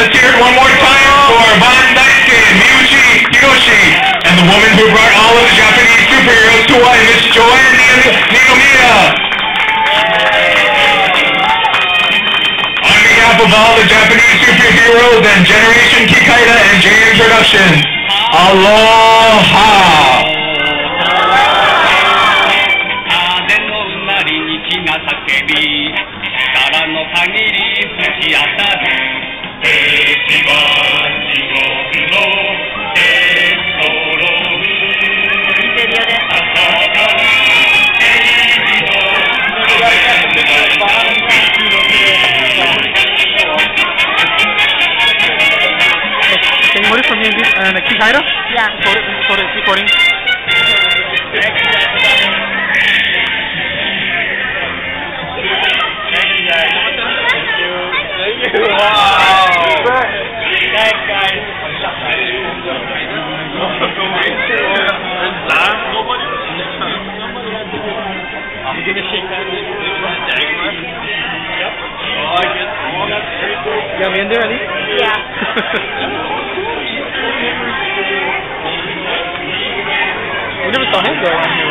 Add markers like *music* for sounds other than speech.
Let's hear it one more time for Ban Daisuke, Miyouchi Hiroshi, and the woman who brought all of the Japanese superheroes to Hawaii, Miss Joanne Ninomiya. On behalf of all the Japanese superheroes and Generation Kikaida and JN Productions, Aloha! 風の Can you what is from here, uh, the Kikaida? Yeah. For it, for the recording. You have been there, Ali? Yeah. *laughs* saw him go around here.